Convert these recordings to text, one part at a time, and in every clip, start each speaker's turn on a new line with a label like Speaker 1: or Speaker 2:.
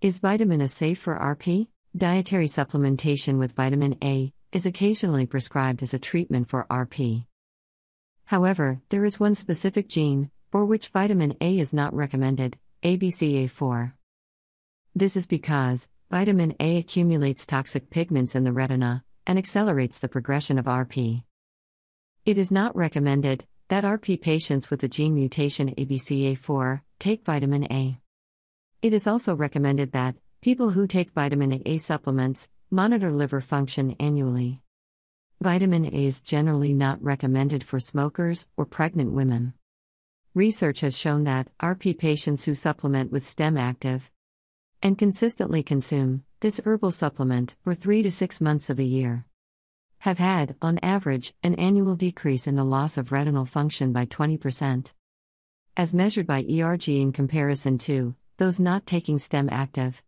Speaker 1: Is vitamin A safe for RP? Dietary supplementation with vitamin A is occasionally prescribed as a treatment for RP. However, there is one specific gene for which vitamin A is not recommended ABCA4. This is because vitamin A accumulates toxic pigments in the retina and accelerates the progression of RP. It is not recommended that RP patients with the gene mutation ABCA4 take vitamin A. It is also recommended that people who take vitamin A supplements monitor liver function annually. Vitamin A is generally not recommended for smokers or pregnant women. Research has shown that RP patients who supplement with StemActiv and consistently consume this herbal supplement for 3 to 6 months of the year have had, on average, an annual decrease in the loss of retinal function by 20%. As measured by ERG in comparison to those not taking StemActiv.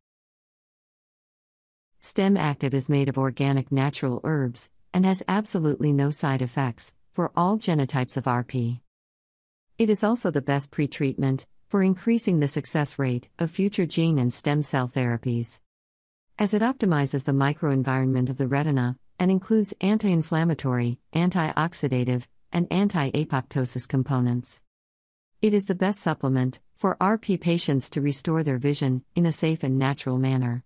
Speaker 1: STEM active is made of organic natural herbs, and has absolutely no side effects for all genotypes of RP. It is also the best pretreatment for increasing the success rate of future gene and stem cell therapies. As it optimizes the microenvironment of the retina and includes anti inflammatory, antioxidative, and anti apoptosis components. It is the best supplement for RP patients to restore their vision in a safe and natural manner.